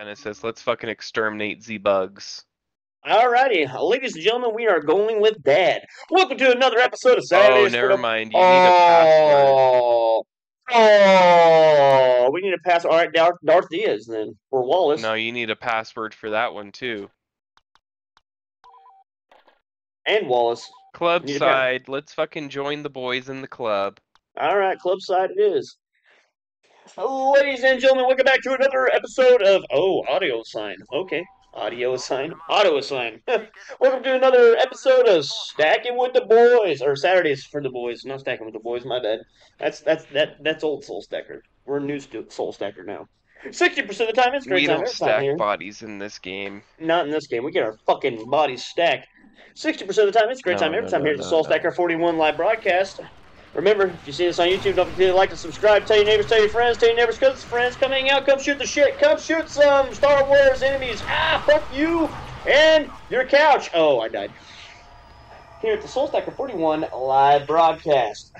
Genesis, let's fucking exterminate Z bugs. Alrighty, uh, ladies and gentlemen, we are going with Dad. Welcome to another episode of Saturday. Oh, for never mind. You need a password. Oh, oh, we need a pass. All right, Darth, Darth Diaz then, or Wallace. No, you need a password for that one too. and Wallace. Club Need a pass- side. Let's fucking join the boys in the club. All right, club side it is. Ladies and gentlemen, welcome back to another episode of Oh Audio Sign. Okay, audio sign, auto sign. welcome to another episode of Stacking with the Boys, or Saturdays for the Boys. Not Stacking with the Boys. My bad. That's that's that that's old Soul Stacker. We're new stu- Soul Stacker now. Sixty percent of the time, it's great We time. don't every time stack here. bodies in this game. Not in this game. We get our fucking bodies stacked. Sixty percent of the time, it's great No, time. Every no, time no, here at the no, Soul no. Stacker 41 live broadcast. Remember, if you see this on YouTube, don't forget to like and subscribe. Tell your neighbors, tell your friends, tell your neighbors, cousins, friends. Come hang out, come shoot the shit, come shoot some Star Wars enemies. Ah, fuck you and your couch. Oh, I died. Here at the Soul Stacker 41 live broadcast.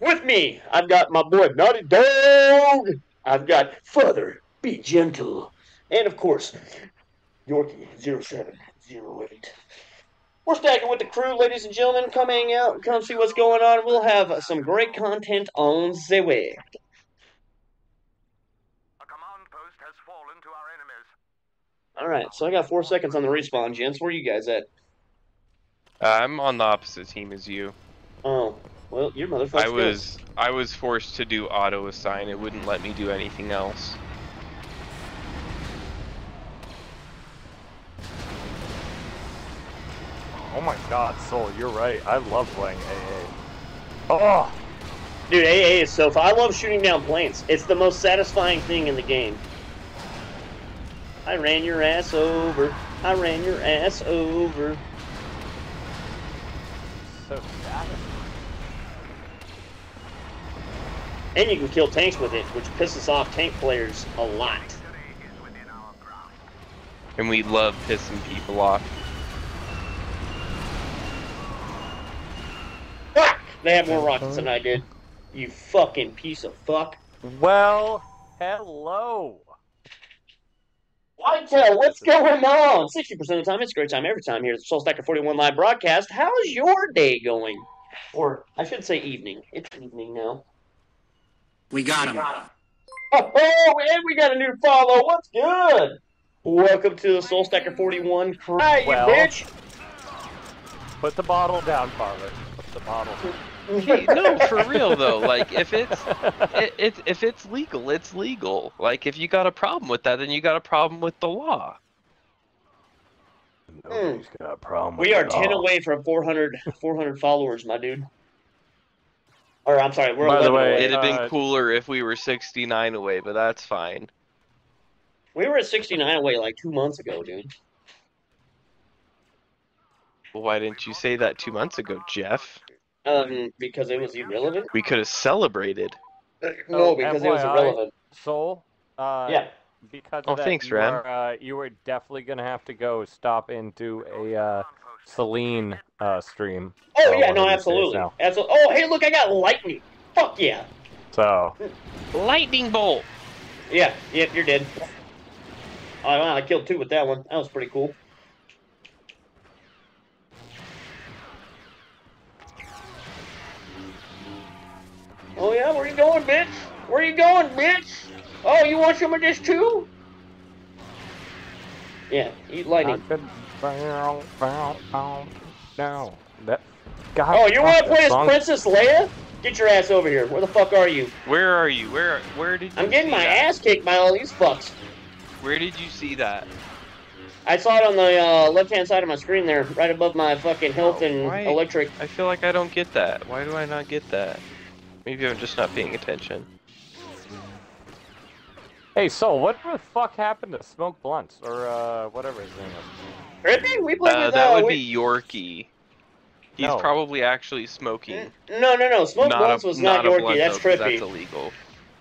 With me, I've got my boy Naughty Dog. I've got Father, be gentle. And of course, Yorkie 0708. We're stacking with the crew, ladies and gentlemen. Come hang out, come see what's going on. We'll have some great content on the way. A command post has fallen to our enemies. All right, so I got four seconds on the respawn, gents. Where are you guys at? Uh, I'm on the opposite team as you. Oh, well, your motherfucker. I was I was forced to do auto assign. It wouldn't let me do anything else. Oh my god, Soul, you're right. I love playing AA. Oh! Dude, AA is so fun. I love shooting down planes. It's the most satisfying thing in the game. I ran your ass over. I ran your ass over. So satisfying. And you can kill tanks with it, which pisses off tank players a lot. Victory is within our grasp. And we love pissing people off. Fuck! They have more rockets than I did. You fucking piece of fuck. Well, hello! Whitetail, what's going on? 60% of the time, it's a great time every time here at the Soul Stacker 41 live broadcast. How's your day going? Or, I should say evening. It's evening now. We got him. Oh, oh, and we got a new follow. What's good? Welcome to the Soul Stacker 41 crew. Hi, you bitch. Put the bottle down, Father. Put the bottle. Hey, no, for real though. Like if it's it, it, if it's legal, it's legal. Like if you got a problem with that, then you got a problem with the law. Nobody's got a problem with We are 10 all. away from 400, 400 followers, my dude. Or, I'm sorry, we're By the way, away. It'd have been Uh, cooler if we were 69 away, but that's fine. We were at 69 away like two months ago, dude. Well, why didn't you say that two months ago, Jeff? Um, because it was irrelevant? We could have celebrated. No, Oh, because it was FYI. irrelevant. Soul, uh, Yeah. because Oh, that, thanks, you Ram. Are, uh, you are definitely gonna have to go stop into a uh, Celine uh, stream. Oh, uh, yeah, no, of these days absolutely. now. absolutely. Oh, hey, look, I got lightning. Fuck yeah. So, Lightning bolt. Yeah, yep, you're dead. Oh, wow, I killed two with that one. That was pretty cool. Oh yeah, where you going, bitch? Where you going, bitch? Oh, you want some of this too? Yeah, eat lightning. I could bow, bow, bow, down. That. God, Oh, you want to play as Princess Leia? Get your ass over here. Where the fuck are you? Where are you? Where where did you I'm getting see my that? ass kicked by all these fucks. Where did you see that? I saw it on the uh, left-hand side of my screen there, right above my fucking health Oh, and why? electric. I feel like I don't get that. Why do I not get that? Maybe I'm just not paying attention. Hey, Soul, what the fuck happened to Smoke Blunts or uh, whatever his name is? Trippy? We played Uh, with that uh, would we- be Yorkie. He's No. probably actually smoking. No, no, no. Smoke not Blunts a, was not, a Yorkie. blunt, That's though, 'cause Trippy. That's illegal.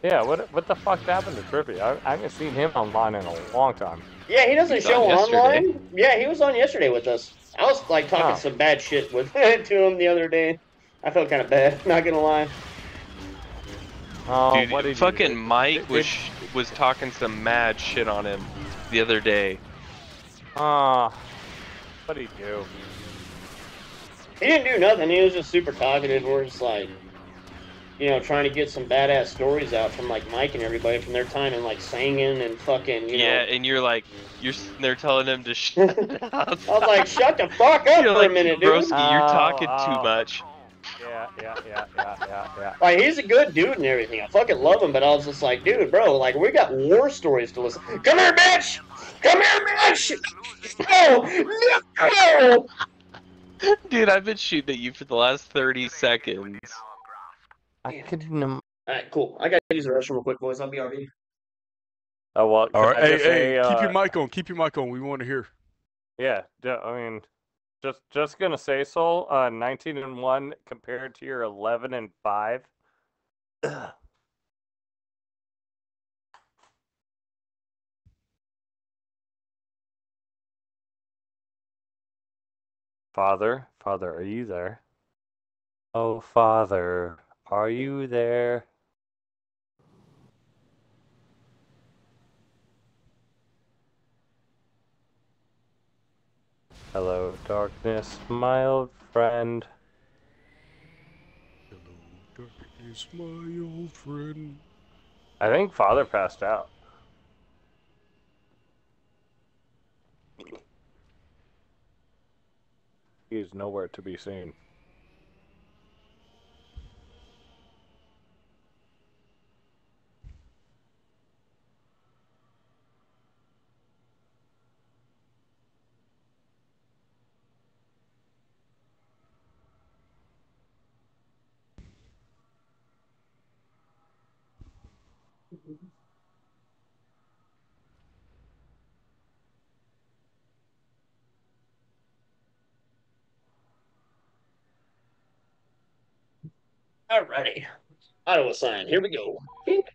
Yeah, what what the fuck happened to Trippy? I, I haven't seen him online in a long time. Yeah, he doesn't He's show on online. Yeah, he was on yesterday with us. I was like talking Oh. some bad shit with to him the other day. I felt kind of bad, not gonna lie. Oh, Dude, what did fucking do? Mike Did- was did- was talking some mad shit on him the other day. Ah, what did he do? He didn't do nothing. He was just super talkative. We're just like, you know, trying to get some badass stories out from like Mike and everybody from their time and like singing and fucking, you yeah, know. and you're like, you're sitting there telling him to shut up. I was like, shut the fuck up You're for like, a minute, dude. Broski, you're Oh, talking oh. too much. Yeah, yeah, yeah, yeah, yeah, yeah. Like he's a good dude and everything. I fucking love him, but I was just like, dude, bro, like we got war stories to listen. Come here, bitch! Come here, bitch! No! No! Dude, I've been shooting at you for the last 30 seconds. I couldn't. Alright, cool. I gotta use the restroom real quick, boys. I'll be RV. Oh well. All right, can hey, hey, say, keep uh, your mic on. Keep your mic on. We want to hear. Yeah, d- I mean, just just gonna say, Soul. Uh, 19 and one compared to your 11 and five. Father, Father, are you there? Oh, Father, are you there? Hello, darkness, my old friend. Hello, darkness, my old friend. I think Father passed out. He is nowhere to be seen. Alrighty. Iowa sign. Here we go. Bink.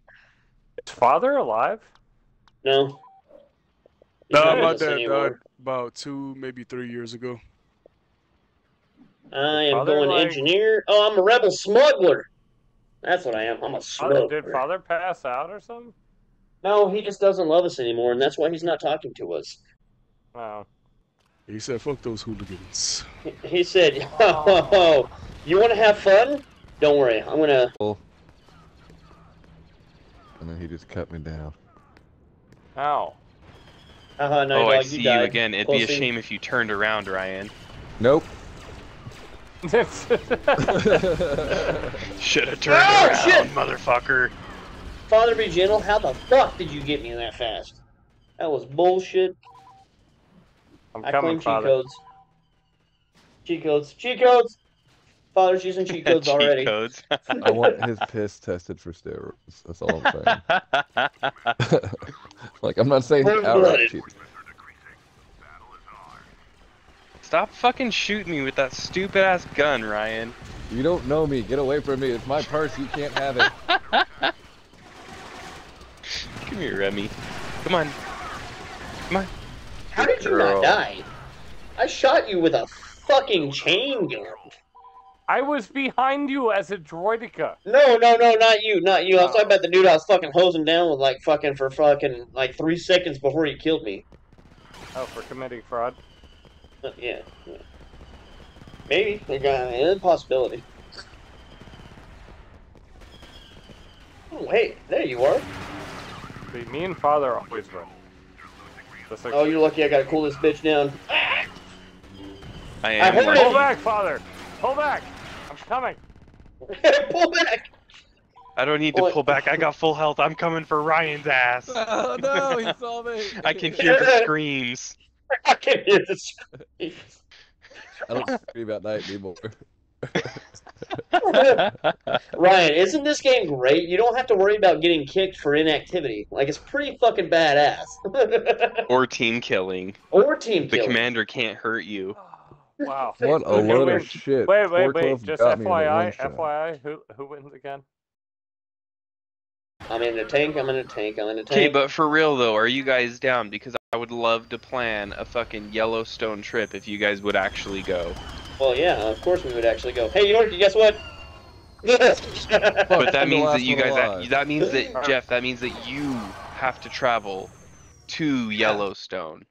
Is Father alive? No. He's Nah, my dad anymore. died about two, maybe three years ago. I am Father, going like- engineer. Oh, I'm a rebel smuggler. That's what I am. I'm a Father, smuggler. did Father pass out or something? No, he just doesn't love us anymore, and that's why he's not talking to us. Oh. He said, "Fuck those hooligans." He- He said, "Oh, you want to have fun? Don't worry. I'm gonna." And then he just cut me down. Ow. Haha, uh-huh, night oh, I dog, see you you again. It'd be a Pussy. shame if you turned around, Ryan. Nope. Should have turned Oh, around, shit! motherfucker. Father, be gentle. How the fuck did you get me that fast? That was bullshit. I'm I coming, claim cheat codes. Cheat codes. Cheat codes. Father's using cheat codes Cheat already. codes. I want his piss tested for steroids. That's all I'm saying. like, I'm not saying Cold outright blooded. cheat. Stop fucking shooting me with that stupid ass gun, Ryan. You don't know me. Get away from me. It's my purse. You can't have it. Come here, Remy. Come on. Come on. How did you Girl. not die? I shot you with a fucking chain gun. I was behind you as a droideka. No, no, no, not you, not you. I was talking about the dude I was fucking hosing down with, like, fucking for fucking, like, three seconds before he killed me. Oh, for committing fraud. Uh, yeah, yeah. Maybe. Like, uh, it's a possibility. Oh, hey, there you are. See, me and Father always run. Like- Oh, you're lucky I gotta cool this bitch down. I am. heard Ryan. Pull back, Father! Pull back! I'm coming! Pull back! I don't need to What? pull back. I got full health. I'm coming for Ryan's ass. Oh no, he saw me. I can hear the screams. I can hear the screams. I don't scream at night anymore. Ryan, isn't this game great? You don't have to worry about getting kicked for inactivity. Like, it's pretty fucking badass. or team killing. or team The killing. The commander can't hurt you. Oh, Wow. What a Who load wins? of shit. Wait, wait, Four wait. Just got me in a FYI. FYI, who who wins again? I'm in the tank, I'm in a tank, I'm in a tank. Okay, but for real though, are you guys down? Because I would love to plan a fucking Yellowstone trip if you guys would actually go. Well, yeah, of course we would actually go. Hey, you know? Guess what? But that means that you guys alive. that means that Jeff, that means that you have to travel to Yellowstone.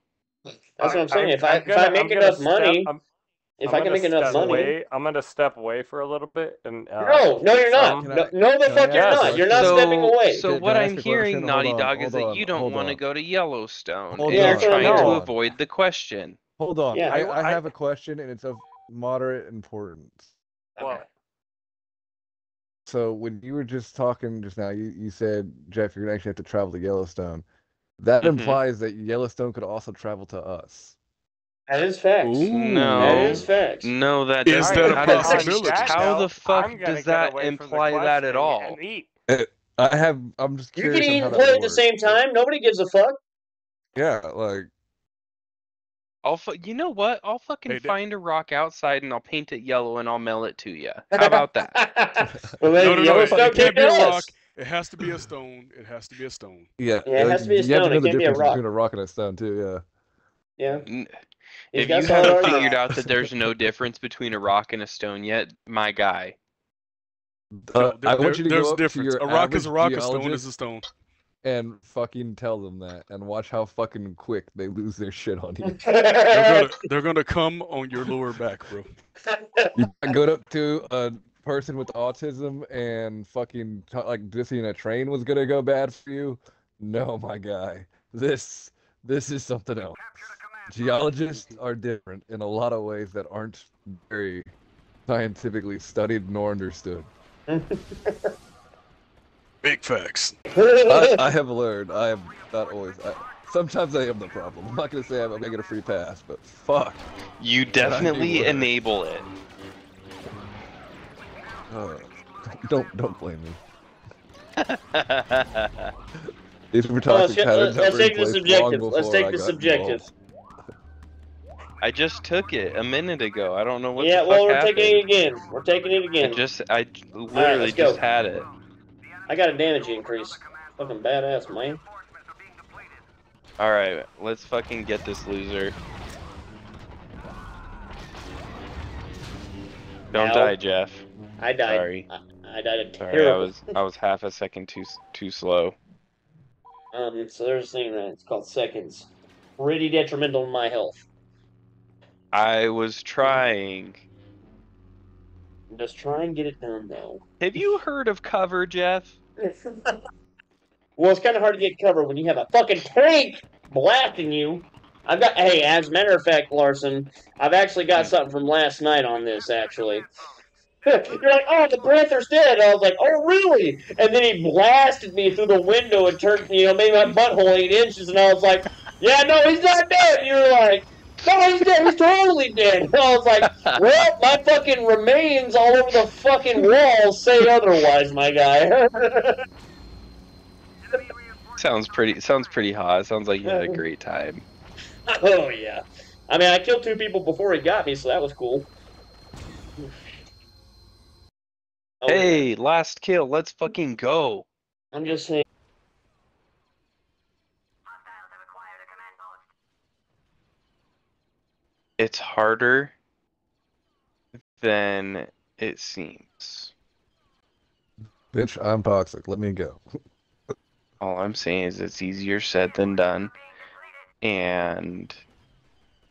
That's what I'm saying. If I if I make enough money, if I'm I can gonna make enough money. Away, I'm gonna step away for a little bit and. Uh, No, no, you're not. some- I- No, no, the fuck you're ask not. a You're not so, stepping away. So Can- what I I'm hearing, question? Naughty Hold on, Dog, is hold that on, you don't want to go to Yellowstone, Hold and you're trying hold to on. avoid the question. Hold on. Yeah. I, I- I I- have a question and it's of moderate importance. Well, So when you were just talking just now, you, you said, Jeff, you're gonna actually have to travel to Yellowstone. That Mhm. implies that Yellowstone could also travel to us. That is facts. No. That is facts. No, that Is doesn't. that a how possibility? How the fuck does that away from the imply that at all? Uh, I have. I'm just You can eat and play at the same time. Nobody gives a fuck. Yeah, like I'll fu- you know what? I'll fucking Hey, find a rock outside and I'll paint it yellow and I'll mail it to you. How about that? well, No, then no, no. It, Yellowstone it can't be a rock. It has to be a stone. It has to be a stone. yeah. Yeah, it like, has to be a stone. you have stone, to it know the can't be a difference rock. between a rock and a stone too. Yeah. Yeah. N- He's If you solid haven't figured out that there's no difference between a rock and a stone yet, my guy, Uh, there- I want you to there's go a up to difference. your A rock is a rock. A stone is a stone. and fucking tell them that, and watch how fucking quick they lose their shit on you. They're gonna, they're gonna come on your lower back, bro. you go up to a person with autism and fucking t- like just seeing a train was gonna go bad for you. No, my guy, this this is something else. Geologists are different in a lot of ways that aren't very scientifically studied nor understood. Big facts. I, I have learned. I am not always. I, sometimes I am the problem. I'm not gonna say I'm, I'm get a free pass, but fuck. you definitely enable it. Uh, don't don't blame me. These were Well, let's, toxic get, patterns let's, take in the subjective. Let's take I the subjective. I just took it a minute ago. I don't know what yeah, well, we're happened. taking it again. We're taking it again. I just, I literally go. just had it. I got a damage increase. Fucking badass, man. All right, let's fucking get this loser. Don't Ow. die, Jeff. I died. Sorry. I, I died a Sorry, I was I was half a second too too slow. Um, so there's a thing that it's called seconds. Pretty detrimental to my health. I was trying. Just try and get it done, though. Have you heard of cover, Jeff? well, it's kind of hard to get cover when you have a fucking tank blasting you. I've got. Hey, as a matter of fact, Larson, I've actually got something from last night on this. Actually, you're like, "Oh, the Panther's dead." I was like, "Oh, really?" And then he blasted me through the window and turned, you know, made my butthole eight inches, and I was like, "Yeah, no, he's not dead." And you're like. No, he's dead. He's totally dead. And I was like, well, my fucking remains all over the fucking walls say otherwise, my guy. Sounds pretty sounds pretty hot. Sounds like you had a great time. oh yeah. I mean, I killed two people before he got me, so that was cool. Oh, Hey, last kill. Let's fucking go. I'm just saying. It's harder than it seems. Bitch, I'm toxic. Let me go. All I'm saying is it's easier said than done. And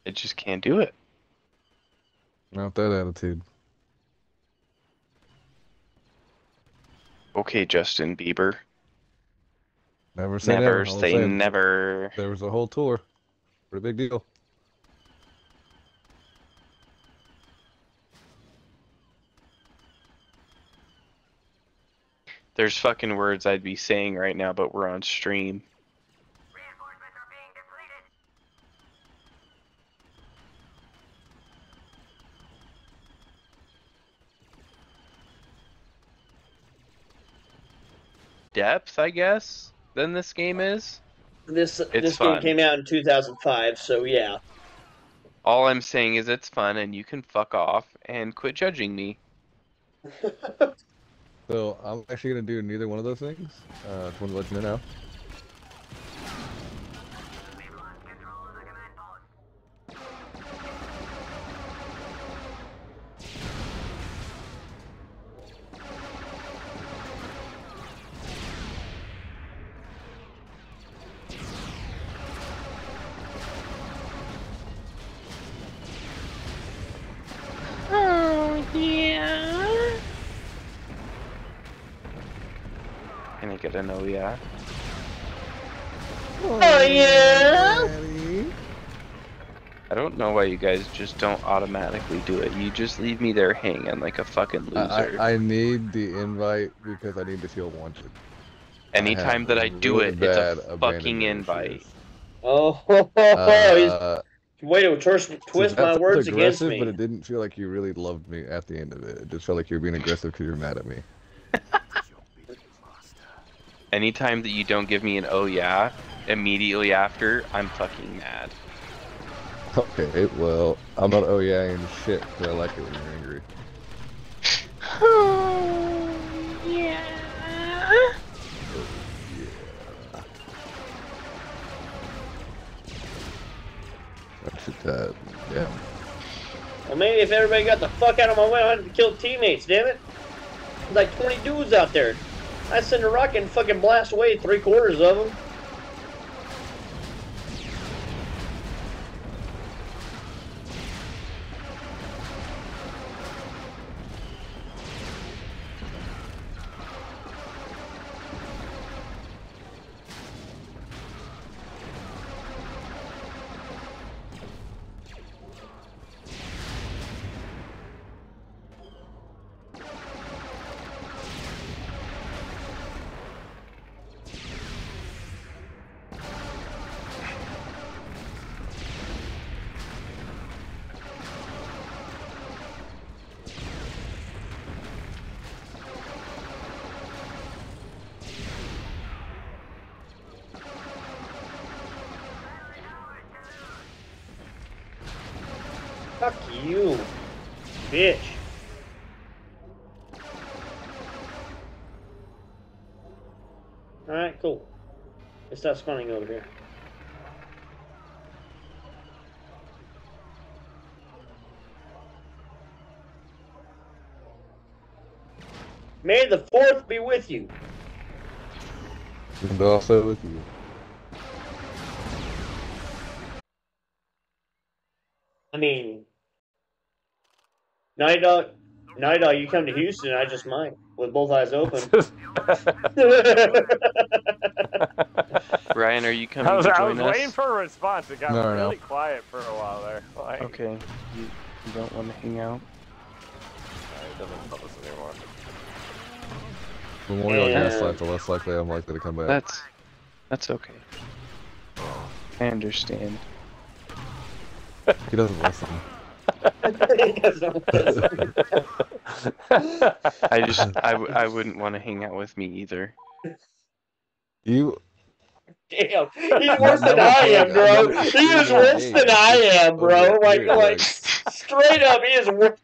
I just can't do it. Not that attitude. Okay, Justin Bieber. Never say Never never. say never. There was a whole tour. Pretty big deal. There's fucking words I'd be saying right now, but we're on stream. Depth, I guess, than this game is. This It's this game came out in 2005, so yeah. All I'm saying is it's fun and you can fuck off and quit judging me. So I'm actually gonna do neither one of those things. Uh, just want to let you know now. Gonna get an oh yeah. Oh yeah. I don't know why you guys just don't automatically do it. You just leave me there hanging like a fucking loser. I, I need the invite because I need to feel wanted. Anytime have that I do really it, it's a fucking invite. issues. Oh, ho, ho, ho. Uh, way to twist, see, twist that my felt words against me. But it didn't feel like you really loved me at the end of it. It just felt like you were being aggressive because you're mad at me. Anytime that you don't give me an oh yeah, immediately after, I'm fucking mad. Okay, well, I'm not oh yeah and shit, but I like it when you're angry. That's it, uh, yeah. Well, maybe if everybody got the fuck out of my way, I had to kill teammates, damn it. There's like 20 dudes out there. I send a rocket and fucking blast away three quarters of them. You, bitch. Alright, cool. Let's stop spawning over here. May the fourth be with you. And also with you. I mean, Night Dog, Night Dog, you come to Houston, I just might, with both eyes open. Ryan, are you coming I was, to I was us? waiting for a response. It got No, no. really quiet for a while there. Like, Okay, you, you don't want to hang out. It doesn't tell us anymore. The more y'all Yeah. gaslight, the less likely I'm likely to come back. That's that's okay. I understand. He doesn't listen. I just I, I wouldn't want to hang out with me either. You Damn, he's worse than I am, bro. He is worse than I am, bro. Like, like, straight up, he is worse.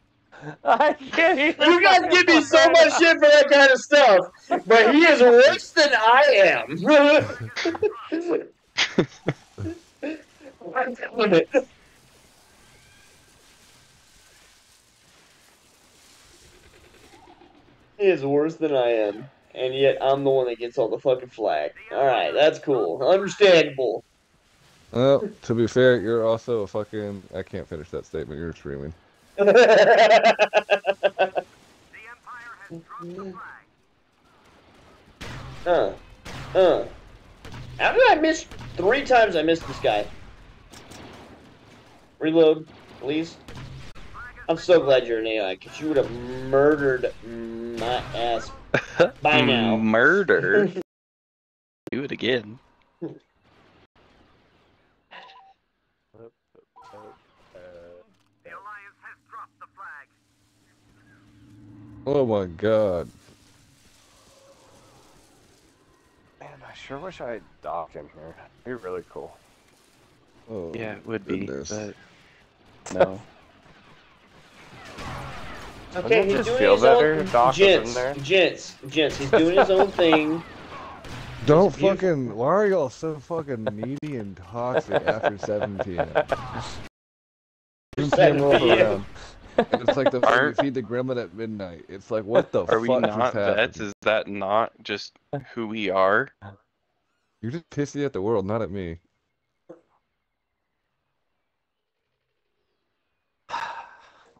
I can't even. You guys give me so much shit for that kind of stuff, but he is worse than I am. I'm doing it. Is worse than I am, and yet I'm the one that gets all the fucking flack. All right, that's cool, understandable. Well, to be fair, you're also a fucking. I can't finish that statement. You're screaming. The Empire has dropped the flag. Uh, uh. How did I miss three times? I missed this guy. Reload, please. I'm so glad you're an AI, because you would have murdered my ass by now. Murder. Do it again. The Alliance has dropped the flag. Oh my god. Man, I sure wish I had Doc in here. It'd be really cool. Oh, Yeah, it would be, but no. Okay, he's just doing feel his better own. if Doc was in gents, there? gents, gents. He's doing his own thing. Don't You- fucking. Why are y'all so fucking needy and toxic after 7 p.m.? 7 p.m. rolls around. And it's like the fucking Aren't- feed the gremlin at midnight. It's like, what the Are we fuck not just happened? vets? Is that not just who we are? You're just pissy at the world, not at me.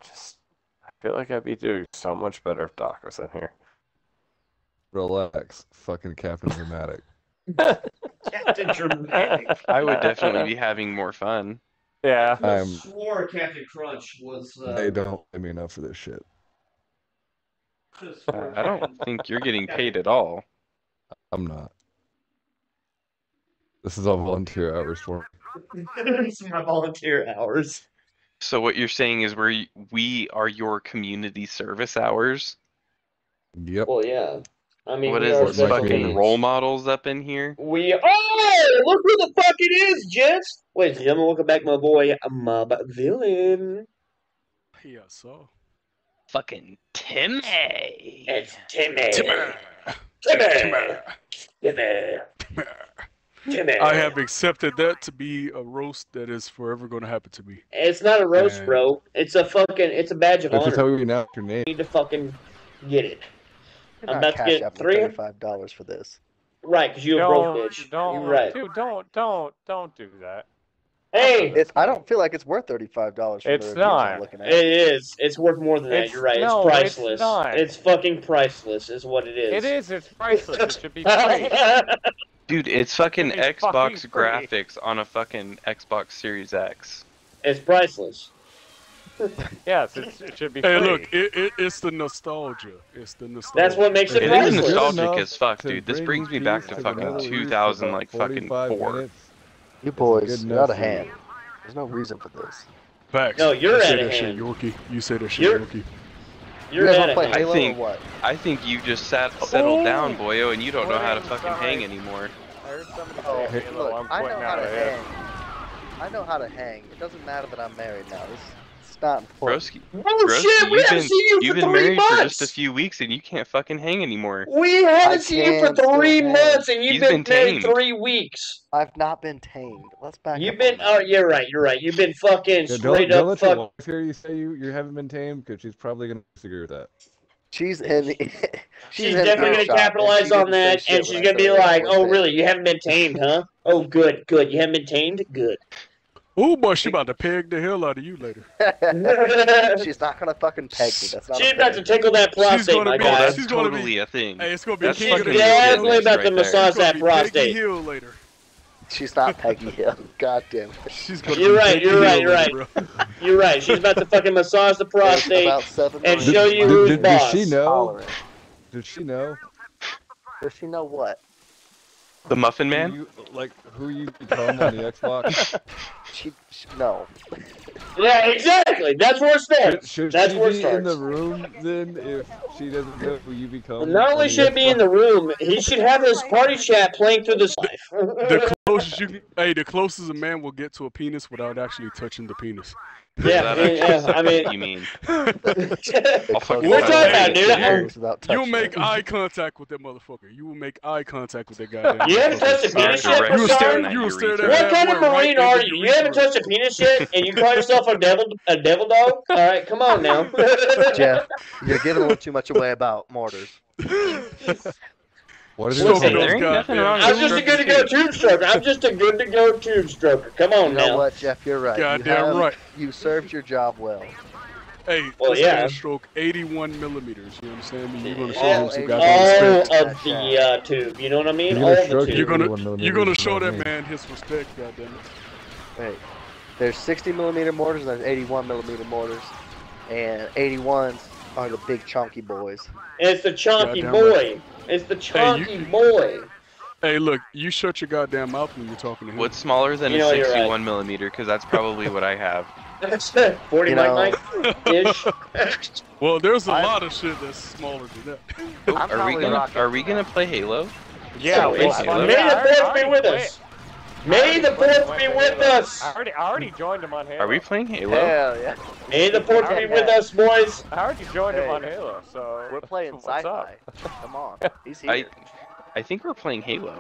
Just, I feel like I'd be doing so much better if Doc was in here. Relax, fucking Captain Dramatic. Captain Dramatic. I would definitely be having more fun. Yeah. I I'm- swore Captain Crunch was. Uh, They don't pay me enough for this shit. Uh, I don't think you're getting paid at all. I'm not. This is all volunteer hours for me. It's my volunteer hours. So what you're saying is we we are your community service hours. Yep. Well, yeah. I mean, What we is are this fucking community. role models up in here? We oh look who the fuck it is, gents. Wait, I'm gonna welcome back my boy Mob Villain. Yeah, so. Fucking Timmy. It's Timmy. Timmer. Timmy. Timmer. Timmy. Timmy. I have accepted that to be a roast that is forever going to happen to me. It's not a roast, Man. bro. It's a fucking. It's a badge of That's just how honor. we announce your name. You need to fucking get it. You're I'm about to cash get out three- thirty-five dollars for this. Right, because you a broke Don't, bitch. don't, You're right. dude, don't, don't, don't do that. Hey, It's. I don't feel like it's worth thirty-five dollars. It's the not. I'm looking at. it is. It's worth more than that. It's- You're right. It's no, it's priceless. not. It's fucking priceless. Is what it is. It is. It's priceless. It should be free. Dude, it's fucking It's Xbox fucking graphics on a fucking Xbox Series X. it's priceless. Yes, it's, it should be Hey, free. look, it, it, it's the nostalgia. It's the nostalgia. That's what makes it It priceless. is nostalgic as fuck, to dude. This brings me back peace to fucking Middle East for 2000, like fucking four. minutes. You boys, Good you're out of hand. There's no reason for this. Facts. No, you're you out of hand. Yorkie. You say that shit, You're- Yorkie. You're you guys out want of to play hand. I think- or what? I think you just sat settled down, Oh! boyo, and you don't know how to fucking hang anymore. I heard somebody Oh, say hey, Halo. look, I'm I know pointing how out to ahead. hang. I know how to hang. It doesn't matter that I'm married now. It's, it's not important. Broski, Oh Broski, shit, we you've haven't been, seen you you've for been three married months. for just a few weeks and you can't fucking hang anymore. We haven't I seen you for can still three hang. months, and you've He's been, been married tamed. three weeks. I've not been tamed. Let's back You've up been. Oh, that. you're right. You're right. You've been fucking Yeah, straight don't, don't up let your fuck. wife hear you say you, you haven't been tamed because she's probably gonna disagree with that. She's in. The, She's, in definitely gonna capitalize on that, and she's gonna be like, "Oh, really? You haven't been tamed, huh? Oh, good, good. You haven't been tamed. Good." Oh, boy, she about to peg the hell out of you later. She's not gonna fucking peg me. That's not. She's about to tickle that prostate, gonna my be- guy. that's she's gonna be- totally a thing. Hey, it's going to be That's She's fucking definitely about right to there. massage She's gonna that prostate. Peggy Hill later. She's not Peggy Hill. God damn it. She's gonna You're be right, Peggy you're right, you're later, bro. You're right. She's about to fucking massage the prostate. And months. show you Did- who's did- does boss. she know? Tolerant. Did she know? Does she know what? The Muffin Man? You, like who you become on the Xbox? She, she no. Yeah, exactly. That's where it starts. should That's she where it be starts. in the room then if she doesn't know who you become? Not only the should it be in the room, he should have his party chat playing through the The closest you can, hey, the closest a man will get to a penis without actually touching the penis. Yeah, Is that yeah, I mean- you mean? The I'll We're talking that about, dude. shit. You'll make eye contact with that motherfucker. You will make eye contact with that guy. You haven't touched a penis yet, You will Sorry. stare. Bashar? You will stare that What kind of boy right marine are you? You haven't touched a penis yet, and you call yourself a devil, a devil dog? All right, come on now. Jeff, you're giving a little too much away about mortars. What is Stroke it? Hey, there ain't nothing wrong I'm just a good to go tube stroker. I'm just a good to go tube stroker. Come on You know what, Jeff? You're right. You Goddamn have- right. You served your job well. Hey, Well, this yeah. man stroke 81 millimeters. You understand me? You're gonna show All, him some All goddamn all respect. of the uh, tube. You know what I mean? You're All gonna of the stroke tube. You're gonna you're gonna show that man his respect. Goddamn it. Hey, there's 60 millimeter mortars and there's 81 millimeter mortars, and 81s are the big chunky boys. It's the chunky Goddamn boy. It's the Hey, chunky you- boy. Hey, look, you shut your goddamn mouth when you're talking to him. What's smaller than You a know, you're right. 61 millimeter? Because that's probably what I have. 40 You know- ish. Well, there's a I- lot of shit that's smaller than that. Are we gonna Are we gonna play Halo? Yeah, Oh, we- it's- I- May the fourth be with played- us. May the fourth be with us. I already, I already joined him on Halo. Are we playing Halo? Hell yeah. May the fourth be with us, boys. I already joined him on Halo, so We're playing what's sci-fi. Come on, he's here. I, I think we're playing Halo.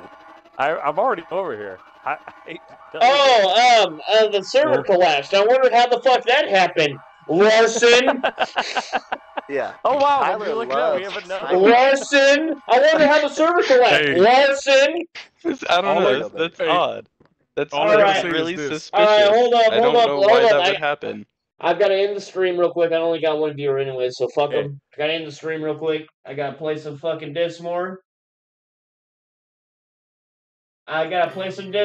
I, I'm already over here. I, I hate to Oh, um, uh, the server collapsed. I wondered how the fuck that happened. Larson, Yeah. Oh wow, Tyler when you look it up, we have a Tyler. Larson. I wonder how the server collapsed. Hey. Larson. I don't Oh, know. That's, that's odd. That's All I gotta that's say is really this. suspicious. All right, hold up, I hold don't up, know hold why up. that I- would happen. I've got to end the stream real quick. I only got one viewer anyway, so fuck Okay. them. I got to end the stream real quick. I got to play some fucking Dead S'more. I got to play some Dead